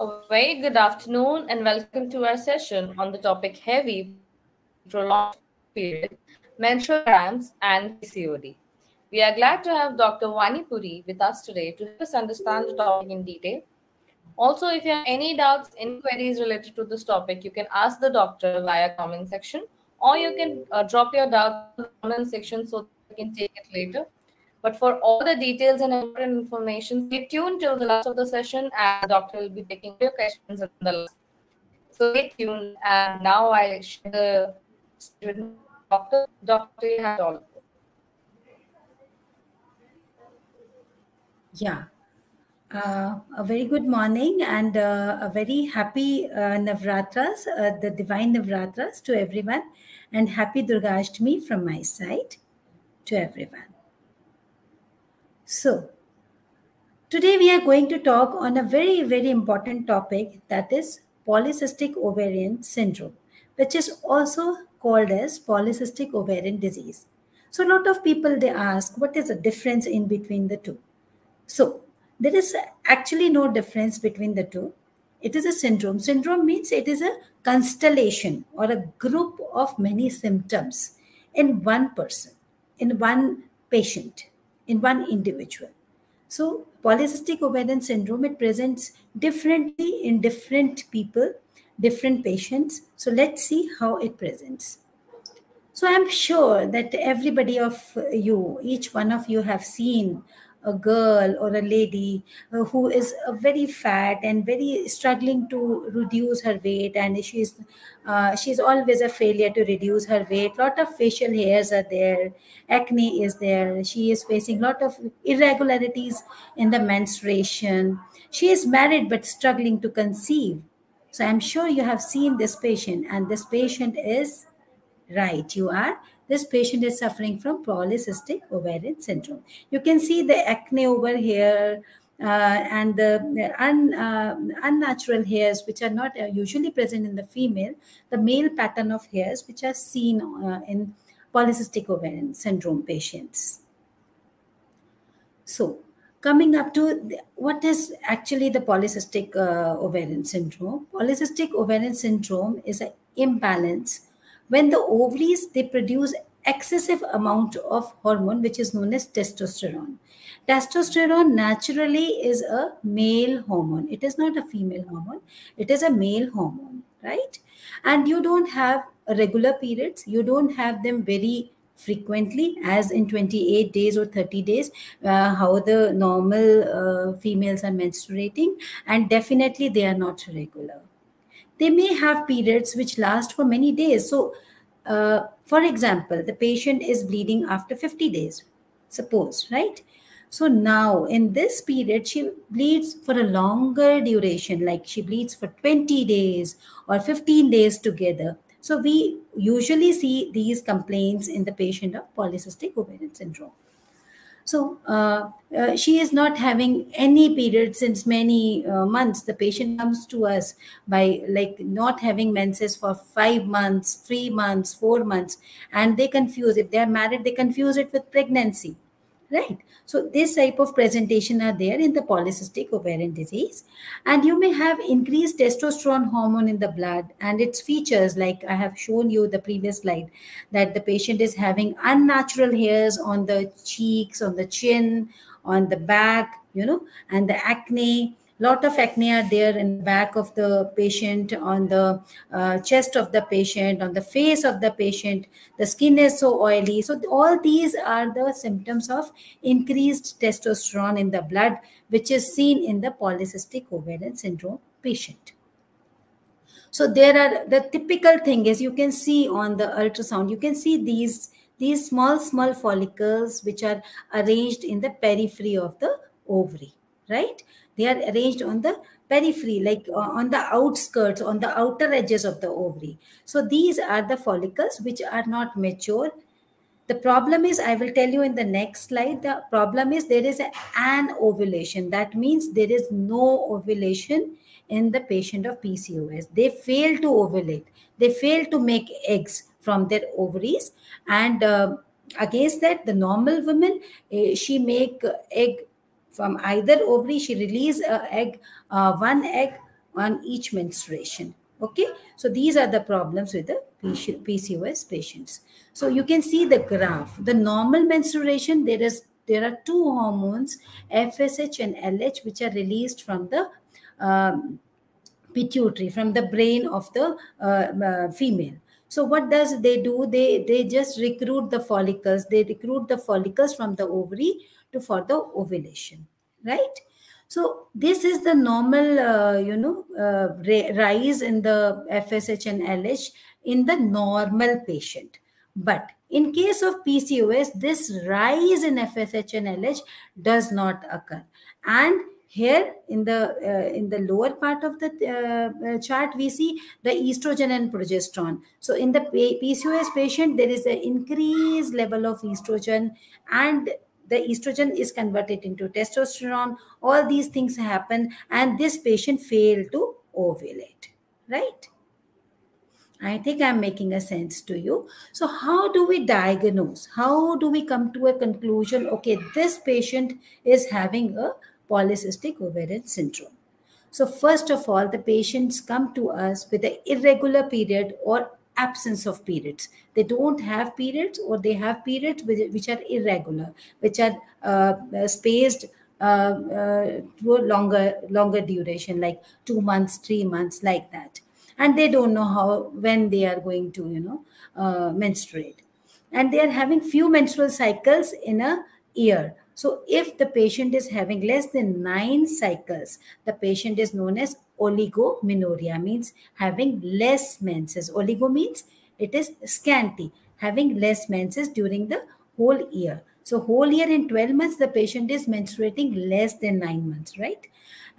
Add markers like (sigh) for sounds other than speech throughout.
A very good afternoon and welcome to our session on the topic heavy prolonged period, menstrual cramps and PCOD. We are glad to have Dr. Vani Puri with us today to help us understand the topic in detail. Also, if you have any doubts, inquiries related to this topic, you can ask the doctor via comment section or you can uh, drop your doubts in the comment section so we can take it later. But for all the details and important information, stay tuned till the last of the session and the doctor will be taking your questions at the last. So stay tuned. And now I share the student doctor. Have all. Yeah. Uh, a very good morning and uh, a very happy uh, Navratras, uh, the divine Navratras to everyone, and happy Durgashtami from my side to everyone. So, today we are going to talk on a very, very important topic that is polycystic ovarian syndrome, which is also called as polycystic ovarian disease. So, a lot of people they ask, what is the difference in between the two? So, there is actually no difference between the two. It is a syndrome. Syndrome means it is a constellation or a group of many symptoms in one person, in one patient in one individual. So polycystic ovarian syndrome, it presents differently in different people, different patients. So let's see how it presents. So I'm sure that everybody of you, each one of you have seen a girl or a lady uh, who is uh, very fat and very struggling to reduce her weight and she's uh, she's always a failure to reduce her weight. Lot of facial hairs are there acne is there. She is facing a lot of irregularities in the menstruation. She is married but struggling to conceive. So i'm sure you have seen this patient and this patient is right. You are this patient is suffering from polycystic ovarian syndrome. You can see the acne over here, uh, and the un, uh, unnatural hairs which are not uh, usually present in the female, the male pattern of hairs which are seen uh, in polycystic ovarian syndrome patients. So, coming up to the, what is actually the polycystic uh, ovarian syndrome? Polycystic ovarian syndrome is an imbalance when the ovaries they produce excessive amount of hormone which is known as testosterone. Testosterone naturally is a male hormone. It is not a female hormone. It is a male hormone right? And you don't have regular periods. You don't have them very frequently as in 28 days or 30 days uh, how the normal uh, females are menstruating and definitely they are not regular they may have periods which last for many days. So, uh, for example, the patient is bleeding after 50 days, suppose, right? So now in this period, she bleeds for a longer duration, like she bleeds for 20 days or 15 days together. So we usually see these complaints in the patient of polycystic ovarian syndrome. So uh, uh, she is not having any period since many uh, months. The patient comes to us by like not having menses for five months, three months, four months, and they confuse. If they are married, they confuse it with pregnancy right? So this type of presentation are there in the polycystic ovarian disease. And you may have increased testosterone hormone in the blood and its features, like I have shown you the previous slide, that the patient is having unnatural hairs on the cheeks, on the chin, on the back, you know, and the acne, lot of acne are there in the back of the patient on the uh, chest of the patient on the face of the patient. The skin is so oily. So all these are the symptoms of increased testosterone in the blood which is seen in the polycystic ovarian syndrome patient. So there are the typical thing is you can see on the ultrasound you can see these these small small follicles which are arranged in the periphery of the ovary right they are arranged on the periphery, like uh, on the outskirts, on the outer edges of the ovary. So these are the follicles which are not mature. The problem is, I will tell you in the next slide, the problem is there is an ovulation. That means there is no ovulation in the patient of PCOS. They fail to ovulate. They fail to make eggs from their ovaries. And uh, against that, the normal woman, uh, she make egg from either ovary she release a egg uh, one egg on each menstruation. Okay, so these are the problems with the PCOS patients. So you can see the graph. The normal menstruation, there is there are two hormones, FSH and LH, which are released from the um, pituitary, from the brain of the uh, uh, female. So what does they do? They they just recruit the follicles. They recruit the follicles from the ovary to for the ovulation, right? So this is the normal, uh, you know, uh, rise in the FSH and LH in the normal patient. But in case of PCOS, this rise in FSH and LH does not occur. And here in the uh, in the lower part of the uh, uh chart we see the estrogen and progesterone so in the pcos patient there is an increased level of estrogen and the estrogen is converted into testosterone all these things happen and this patient fail to ovulate right I think I'm making a sense to you. So, how do we diagnose? How do we come to a conclusion? Okay, this patient is having a polycystic ovarian syndrome. So, first of all, the patients come to us with an irregular period or absence of periods. They don't have periods or they have periods which are irregular, which are uh, uh, spaced uh, uh, to a longer, longer duration, like two months, three months, like that. And they don't know how, when they are going to, you know, uh, menstruate. And they are having few menstrual cycles in a year so if the patient is having less than nine cycles, the patient is known as oligomenorrhea, means having less menses. Oligo means it is scanty, having less menses during the whole year. So whole year in 12 months, the patient is menstruating less than nine months, right?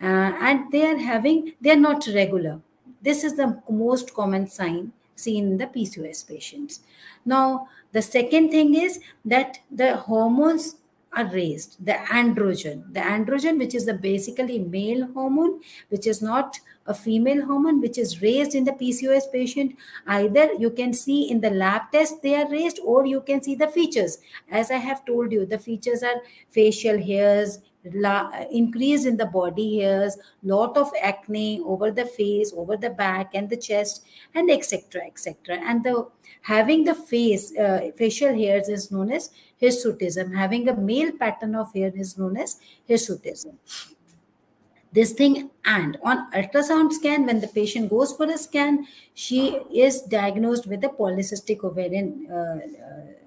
Uh, and they are having, they are not regular. This is the most common sign seen in the PCOS patients. Now, the second thing is that the hormones are raised. The androgen. The androgen which is the basically male hormone which is not a female hormone which is raised in the pcos patient. Either you can see in the lab test they are raised or you can see the features. As i have told you the features are facial hairs increase in the body hairs lot of acne over the face over the back and the chest and etc etc and the having the face uh, facial hairs is known as hirsutism. Having a male pattern of hair is known as hirsutism. This thing and on ultrasound scan when the patient goes for a scan she is diagnosed with a polycystic ovarian uh, uh,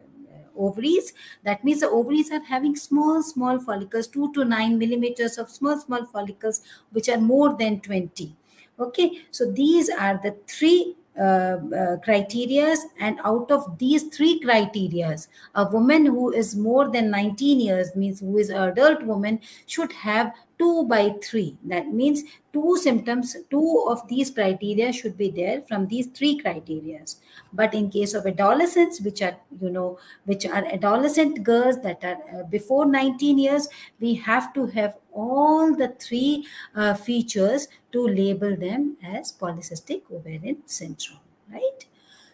ovaries. That means the ovaries are having small, small follicles, 2 to 9 millimeters of small, small follicles, which are more than 20. Okay, so these are the three uh, uh, criterias and out of these three criterias a woman who is more than 19 years means who is an adult woman should have 2 by 3 that means two symptoms two of these criteria should be there from these three criterias but in case of adolescents which are you know which are adolescent girls that are uh, before 19 years we have to have all the three uh, features to label them as polycystic ovarian syndrome right?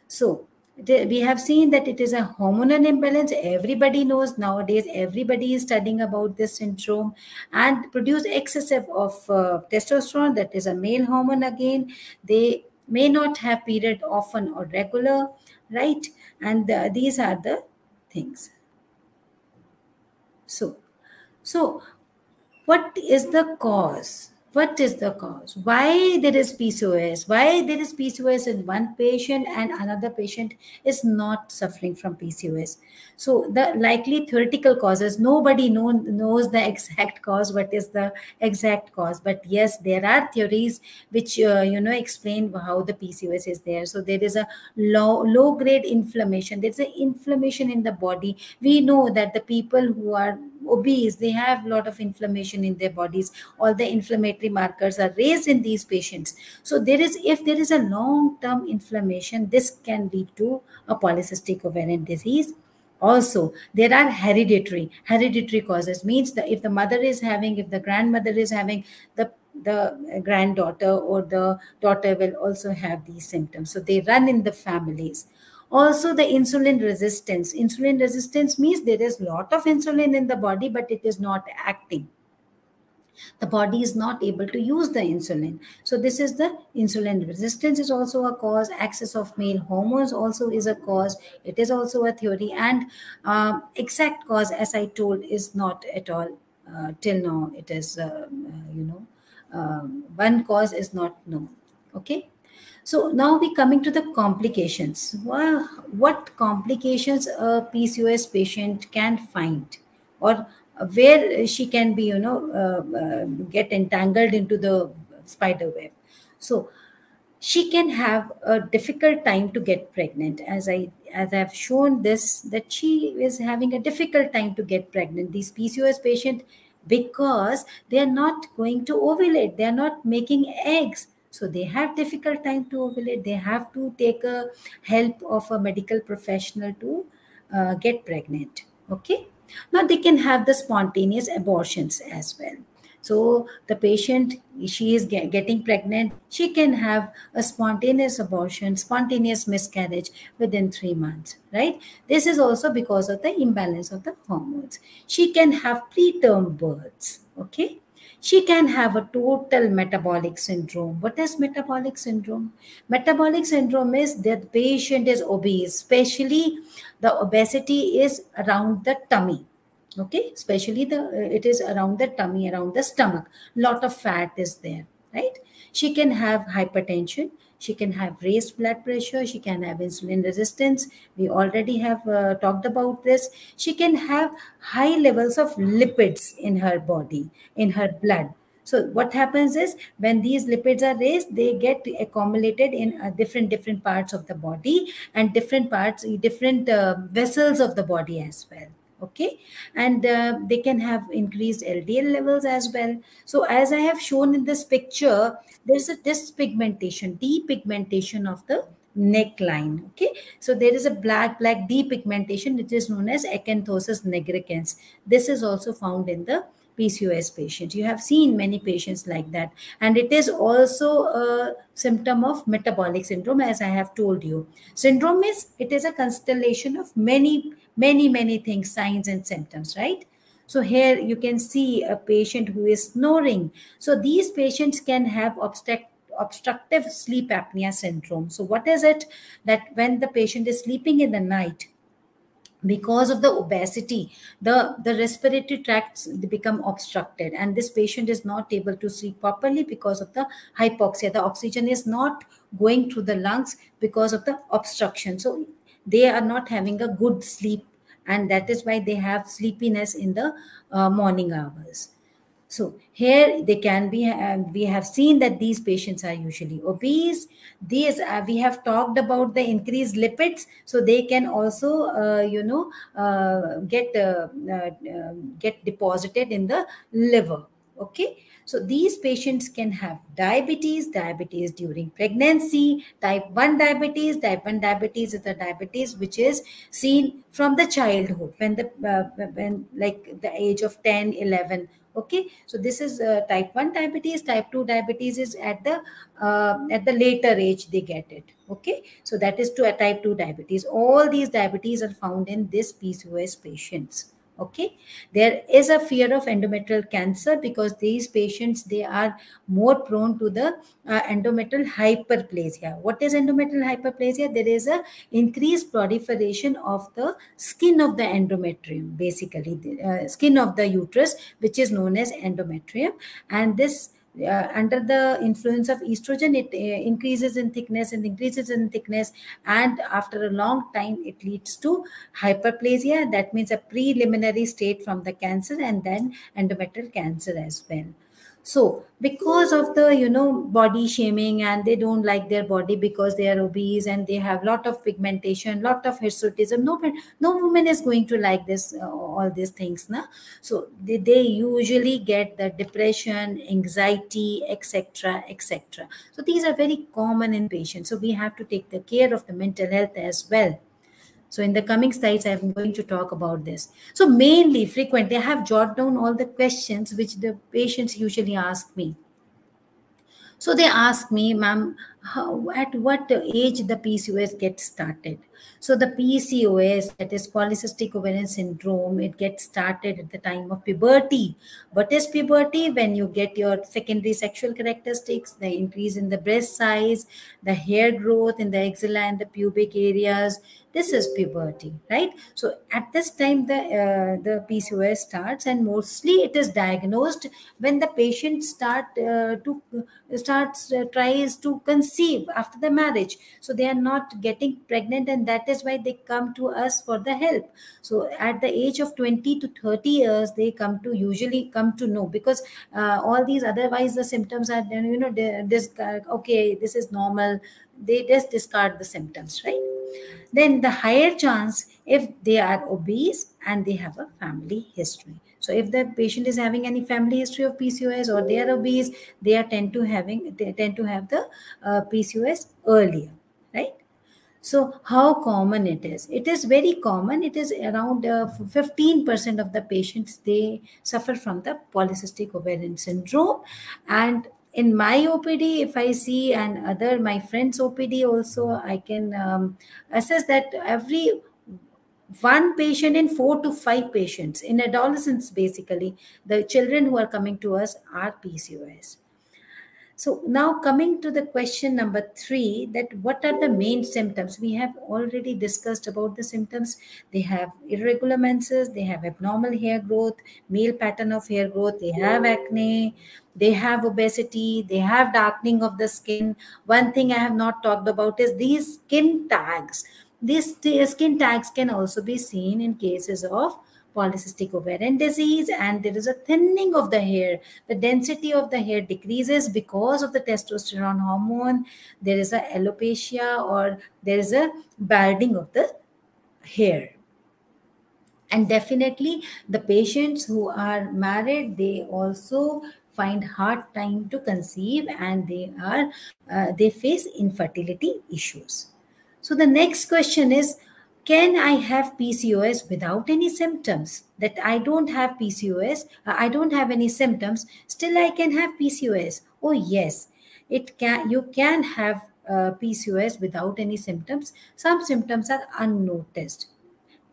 So we have seen that it is a hormonal imbalance everybody knows nowadays everybody is studying about this syndrome and produce excessive of uh, testosterone that is a male hormone again they may not have period often or regular, right? And uh, these are the things. So, so what is the cause? What is the cause? Why there is pcos why there is pcos in one patient and another patient is not suffering from pcos so the likely theoretical causes nobody know, knows the (laughs) exact cause what is the exact cause. But yes there are theories which uh, you know explain how the pcos is there. So there is a low low grade inflammation. There's an inflammation in the body. We know that the people who are obese they have a lot of inflammation in their bodies. All the inflammatory markers are raised in these patients. So there is if there is a long term inflammation this can lead to a polycystic ovarian disease. Also there are hereditary hereditary causes. Means that if the mother is having if the grandmother is having the the granddaughter or the daughter will also have these symptoms. So they run in the families also the insulin resistance. Insulin resistance means there is lot of insulin in the body but it is not acting. The body is not able to use the insulin. So this is the insulin resistance is also a cause. Excess of male hormones also is a cause. It is also a theory. And um, exact cause as i told is not at all uh, till now. It is uh, uh, you know um, one cause is not known. Okay so now we coming to the complications. Well, what complications a pcos patient can find? Or where she can be you know uh, uh, get entangled into the spider web. So she can have a difficult time to get pregnant. As i as i've shown this that she is having a difficult time to get pregnant. These pcos patient because they are not going to ovulate. They are not making eggs so they have difficult time to ovulate they have to take a help of a medical professional to uh, get pregnant okay now they can have the spontaneous abortions as well. So the patient, she is get, getting pregnant, she can have a spontaneous abortion, spontaneous miscarriage within three months, right? This is also because of the imbalance of the hormones. She can have preterm births, okay? She can have a total metabolic syndrome. What is metabolic syndrome? Metabolic syndrome is that the patient is obese, especially the obesity is around the tummy. Okay? Especially the uh, it is around the tummy around the stomach. Lot of fat is there right? She can have hypertension she can have raised blood pressure she can have insulin resistance. We already have uh, talked about this. She can have high levels of lipids in her body in her blood. So what happens is when these lipids are raised, they get accumulated in uh, different different parts of the body and different parts, different uh, vessels of the body as well okay? And uh, they can have increased ldl levels as well. So as i have shown in this picture there's a dyspigmentation depigmentation of the neckline. Okay? So there is a black black depigmentation which is known as acanthosis nigricans this is also found in the PCOS patients. You have seen many patients like that. And it is also a symptom of metabolic syndrome, as I have told you. Syndrome is, it is a constellation of many, many, many things, signs and symptoms, right? So here you can see a patient who is snoring. So these patients can have obstruct obstructive sleep apnea syndrome. So what is it? That when the patient is sleeping in the night, because of the obesity the the respiratory tracts become obstructed and this patient is not able to sleep properly because of the hypoxia. The oxygen is not going through the lungs because of the obstruction. So they are not having a good sleep and that is why they have sleepiness in the uh, morning hours so here they can be, uh, we have seen that these patients are usually obese. These uh, we have talked about the increased lipids, so they can also, uh, you know, uh, get uh, uh, get deposited in the liver. Okay, so these patients can have diabetes, diabetes during pregnancy, type 1 diabetes. Type 1 diabetes is a diabetes which is seen from the childhood when the when like the age of 10, 11 okay so this is uh, type 1 diabetes type 2 diabetes is at the uh, at the later age they get it. Okay so that is to a type 2 diabetes. All these diabetes are found in this pcos patients okay? There is a fear of endometrial cancer because these patients they are more prone to the uh, endometrial hyperplasia. What is endometrial hyperplasia? There is a increased proliferation of the skin of the endometrium basically. The uh, skin of the uterus which is known as endometrium. And this uh, under the influence of estrogen it uh, increases in thickness and increases in thickness and after a long time it leads to hyperplasia. That means a preliminary state from the cancer and then endometrial cancer as well so because of the you know body shaming and they don't like their body because they are obese and they have lot of pigmentation lot of hirsutism no no woman is going to like this uh, all these things na? So they, they usually get the depression anxiety etc etc so these are very common in patients. So we have to take the care of the mental health as well so in the coming slides, I'm going to talk about this. So mainly, frequently, I have jotted down all the questions which the patients usually ask me. So they ask me, ma'am, how, at what age the PCOS gets started. So the PCOS, that is polycystic ovarian syndrome, it gets started at the time of puberty. What is puberty? When you get your secondary sexual characteristics, the increase in the breast size, the hair growth in the axilla and the pubic areas, this is puberty right so at this time the uh, the pcos starts and mostly it is diagnosed when the patient start uh, to starts uh, tries to conceive after the marriage. So they are not getting pregnant and that is why they come to us for the help. So at the age of 20 to 30 years they come to usually come to know because uh, all these otherwise the symptoms are you know this okay this is normal. They just discard the symptoms right? Then the higher chance if they are obese and they have a family history so if the patient is having any family history of pcos or they are obese they are tend to having they tend to have the uh, pcos earlier right? So how common it is? It is very common. It is around uh, 15% of the patients they suffer from the polycystic ovarian syndrome. And in my opd if i see and other my friends opd also i can um, assess that every one patient in four to five patients in adolescents basically the children who are coming to us are pcos so now coming to the question number three, that what are the main symptoms? We have already discussed about the symptoms. They have irregular menses, they have abnormal hair growth, male pattern of hair growth, they have acne, they have obesity, they have darkening of the skin. One thing I have not talked about is these skin tags. These skin tags can also be seen in cases of polycystic ovarian disease and there is a thinning of the hair. The density of the hair decreases because of the testosterone hormone. There is a alopecia or there is a balding of the hair. And definitely the patients who are married they also find hard time to conceive and they are uh, they face infertility issues so the next question is can I have PCOS without any symptoms? That I don't have PCOS, uh, I don't have any symptoms, still I can have PCOS. Oh yes, it can. You can have uh, PCOS without any symptoms. Some symptoms are unnoticed.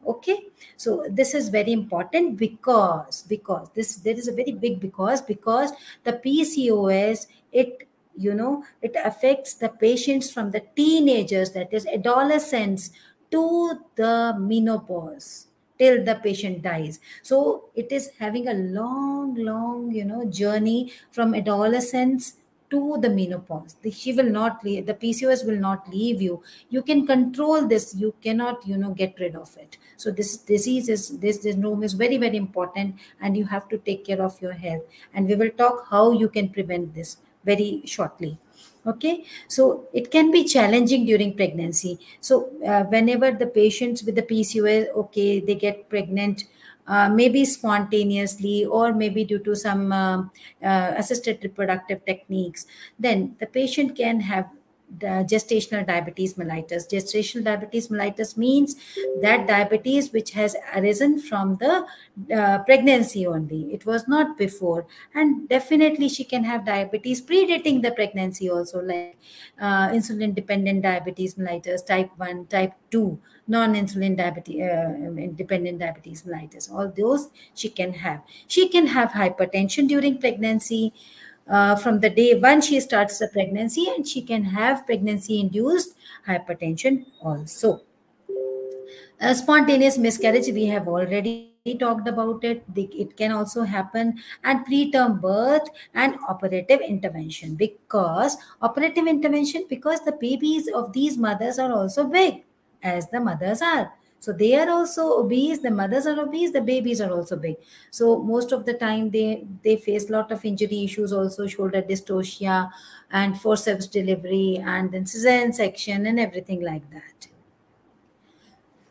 Okay, so this is very important because because this there is a very big because because the PCOS it you know it affects the patients from the teenagers that is adolescents to the menopause till the patient dies. So it is having a long long you know journey from adolescence to the menopause. The, she will not leave the pcos will not leave you. You can control this. You cannot you know get rid of it. So this disease is this syndrome is very very important and you have to take care of your health. And we will talk how you can prevent this very shortly. Okay? So it can be challenging during pregnancy. So uh, whenever the patients with the pcos okay they get pregnant uh, maybe spontaneously or maybe due to some uh, uh assisted reproductive techniques then the patient can have gestational diabetes mellitus. Gestational diabetes mellitus means that diabetes which has arisen from the uh, pregnancy only. It was not before. And definitely she can have diabetes predating the pregnancy also like uh, insulin dependent diabetes mellitus, type 1, type 2, non-insulin diabetes, uh, dependent diabetes mellitus. All those she can have. She can have hypertension during pregnancy uh, from the day one she starts the pregnancy and she can have pregnancy induced hypertension also. Uh, spontaneous miscarriage we have already talked about it. It can also happen and preterm birth and operative intervention because operative intervention because the babies of these mothers are also big as the mothers are so they are also obese the mothers are obese the babies are also big. So most of the time they they face a lot of injury issues also shoulder dystocia and forceps delivery and then cesarean section and everything like that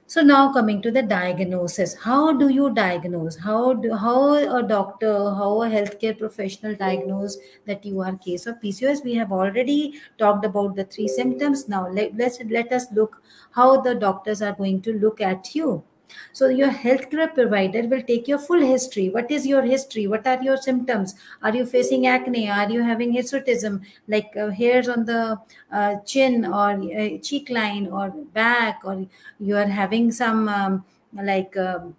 so now coming to the diagnosis, how do you diagnose? How do how a doctor, how a healthcare professional diagnose that you are case of PCOS? We have already talked about the three symptoms. Now let, let's let us look how the doctors are going to look at you. So your healthcare provider will take your full history. What is your history? What are your symptoms? Are you facing acne? Are you having hirsutism like uh, hairs on the uh, chin or uh, cheek line or back or you are having some um, like um,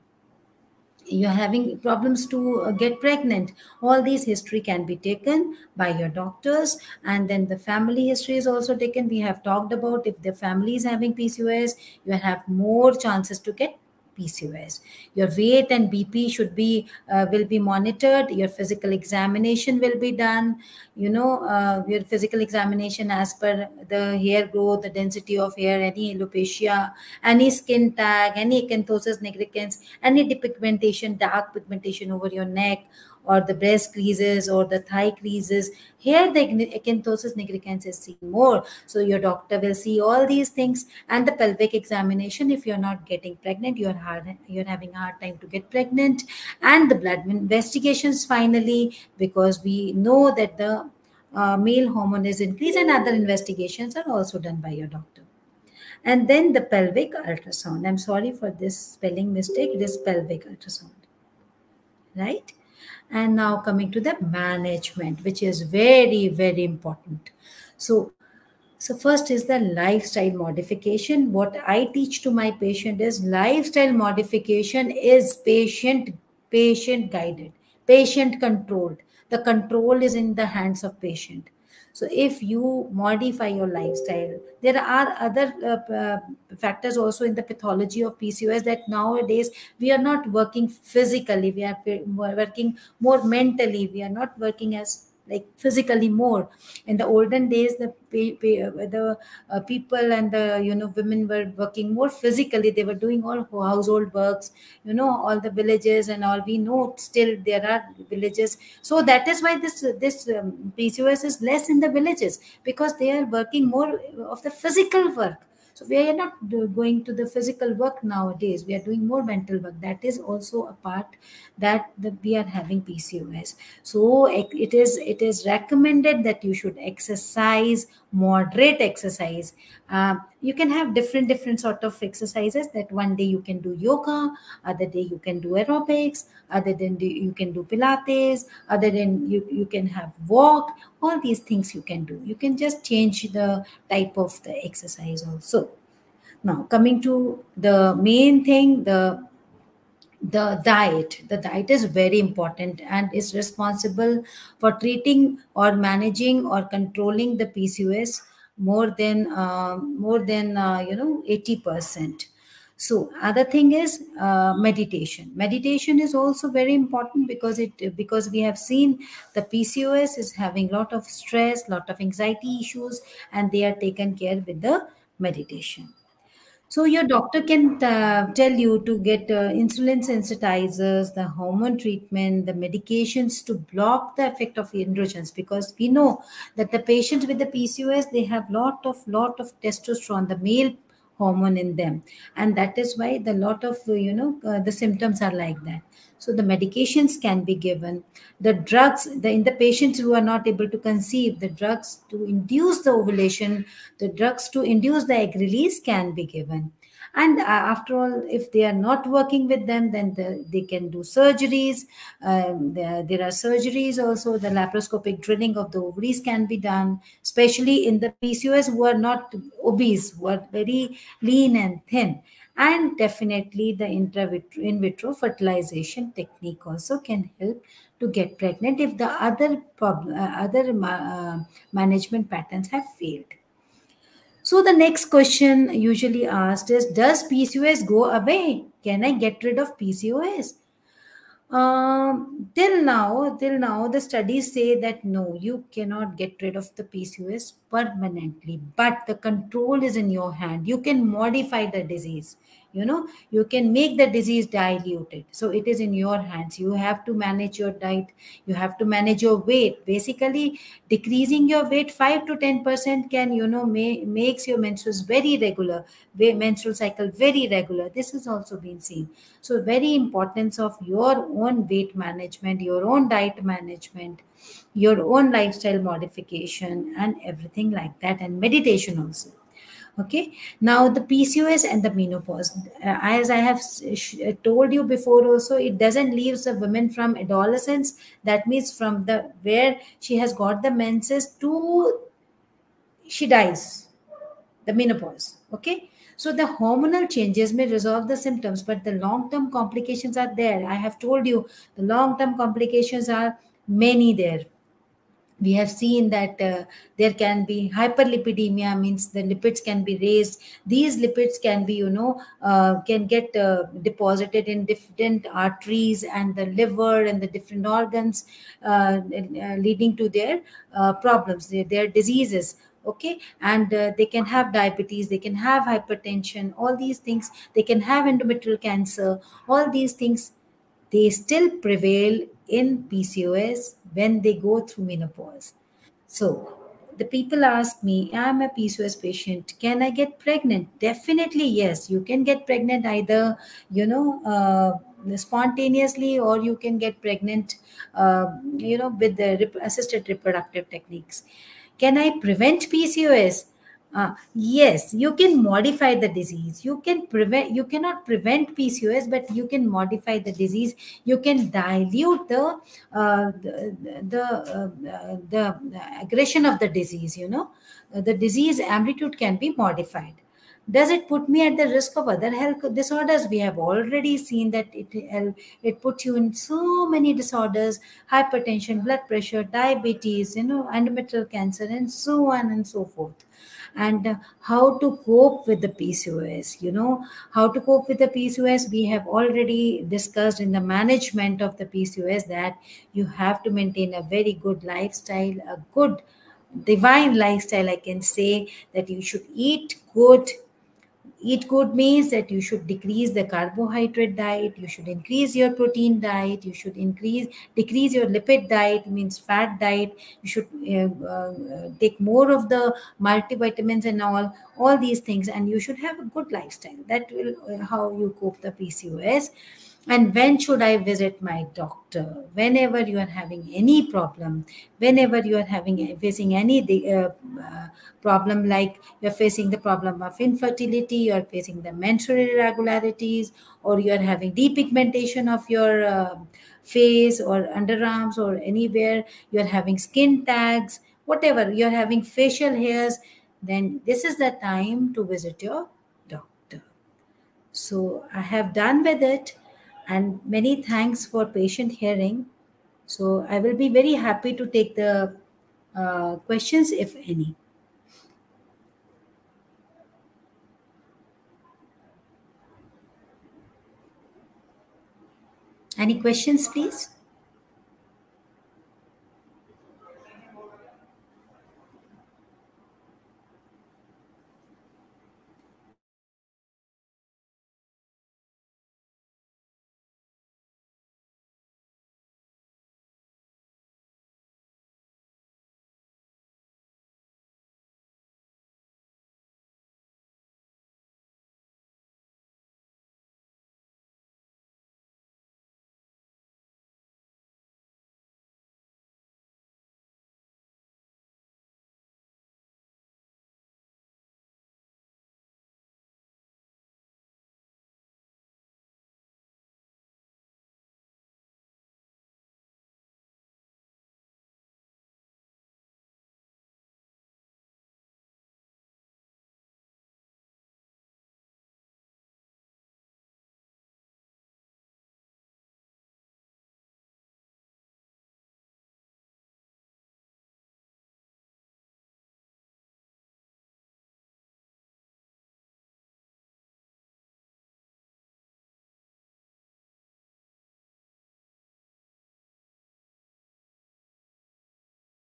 you're having problems to uh, get pregnant? All these history can be taken by your doctors and then the family history is also taken. We have talked about if the family is having pcos you have more chances to get PCOS. Your weight and BP should be uh, will be monitored. Your physical examination will be done. You know uh, your physical examination as per the hair growth, the density of hair, any alopecia, any skin tag, any acanthosis nigricans, any depigmentation, dark pigmentation over your neck or the breast creases or the thigh creases. Here, the acanthosis nigricans is seen more. So your doctor will see all these things and the pelvic examination. If you're not getting pregnant, you're hard, you're having a hard time to get pregnant, and the blood investigations finally because we know that the uh, male hormone is increased and other investigations are also done by your doctor and then the pelvic ultrasound. I'm sorry for this spelling mistake. It is pelvic ultrasound, right? And now coming to the management which is very very important. So so first is the lifestyle modification. What i teach to my patient is lifestyle modification is patient patient guided patient controlled. The control is in the hands of patient so if you modify your lifestyle, there are other uh, uh, factors also in the pathology of PCOS that nowadays we are not working physically, we are working more mentally, we are not working as like physically more. In the olden days the the uh, people and the you know women were working more physically. They were doing all household works you know all the villages and all. We know still there are villages. So that is why this this um, pcos is less in the villages because they are working more of the physical work so we are not going to the physical work nowadays. We are doing more mental work. That is also a part that, that we are having PCOS. So it is it is recommended that you should exercise, moderate exercise. Uh, you can have different different sort of exercises. That one day you can do yoga, other day you can do aerobics, other than you can do pilates, other than you you can have walk. All these things you can do. You can just change the type of the exercise also now, coming to the main thing, the the diet. The diet is very important and is responsible for treating or managing or controlling the pcos more than uh, more than uh, you know 80% so other thing is uh, meditation. Meditation is also very important because it because we have seen the pcos is having a lot of stress lot of anxiety issues and they are taken care with the meditation so your doctor can uh, tell you to get uh, insulin sensitizers, the hormone treatment, the medications to block the effect of androgens because we know that the patients with the PCOS they have lot of lot of testosterone, the male hormone in them, and that is why the lot of you know uh, the symptoms are like that. So the medications can be given. The drugs, the, in the patients who are not able to conceive, the drugs to induce the ovulation, the drugs to induce the egg release can be given. And uh, after all, if they are not working with them, then the, they can do surgeries. Um, there, there are surgeries also. The laparoscopic drilling of the ovaries can be done, especially in the PCOS who are not obese, who are very lean and thin and definitely the in vitro fertilization technique also can help to get pregnant if the other problem, uh, other uh, management patterns have failed so the next question usually asked is does pcos go away? Can i get rid of pcos um, till now, till now, the studies say that no, you cannot get rid of the PCOS permanently, but the control is in your hand. You can modify the disease you know you can make the disease diluted. So it is in your hands. You have to manage your diet. You have to manage your weight. Basically decreasing your weight 5 to 10 percent can you know may, makes your menstruals very regular menstrual cycle very regular. This has also been seen. So very importance of your own weight management your own diet management your own lifestyle modification and everything like that and meditation also Okay. Now the PCOS and the menopause, uh, as I have told you before, also it doesn't leave the woman from adolescence. That means from the where she has got the menses to she dies, the menopause. Okay. So the hormonal changes may resolve the symptoms, but the long-term complications are there. I have told you the long-term complications are many there we have seen that uh, there can be hyperlipidemia means the lipids can be raised. These lipids can be you know uh, can get uh, deposited in different arteries and the liver and the different organs uh, uh, leading to their uh, problems their, their, diseases okay? And they can have diabetes they can have hypertension all these things. They can have endometrial cancer all these things they still prevail in PCOS when they go through menopause. So the people ask me, I'm a PCOS patient. Can I get pregnant? Definitely, yes. You can get pregnant either, you know, uh, spontaneously or you can get pregnant, uh, you know, with the assisted reproductive techniques. Can I prevent PCOS? Uh, yes, you can modify the disease. You can prevent. You cannot prevent PCOS, but you can modify the disease. You can dilute the uh, the the, uh, the aggression of the disease. You know, the disease amplitude can be modified. Does it put me at the risk of other health disorders? We have already seen that it it puts you in so many disorders: hypertension, blood pressure, diabetes, you know, endometrial cancer, and so on and so forth and how to cope with the PCOS. You know, how to cope with the PCOS, we have already discussed in the management of the PCOS that you have to maintain a very good lifestyle, a good divine lifestyle. I can say that you should eat good, eat good means that you should decrease the carbohydrate diet you should increase your protein diet you should increase decrease your lipid diet means fat diet. You should uh, uh, take more of the multivitamins and all all these things and you should have a good lifestyle. That will uh, how you cope the pcos and when should i visit my doctor? Whenever you are having any problem whenever you are having facing any uh, uh, problem like you're facing the problem of infertility you're facing the menstrual irregularities or you're having depigmentation of your uh, face or underarms or anywhere you're having skin tags whatever you're having facial hairs then this is the time to visit your doctor. So i have done with it and many thanks for patient hearing. So I will be very happy to take the uh, questions, if any. Any questions, please?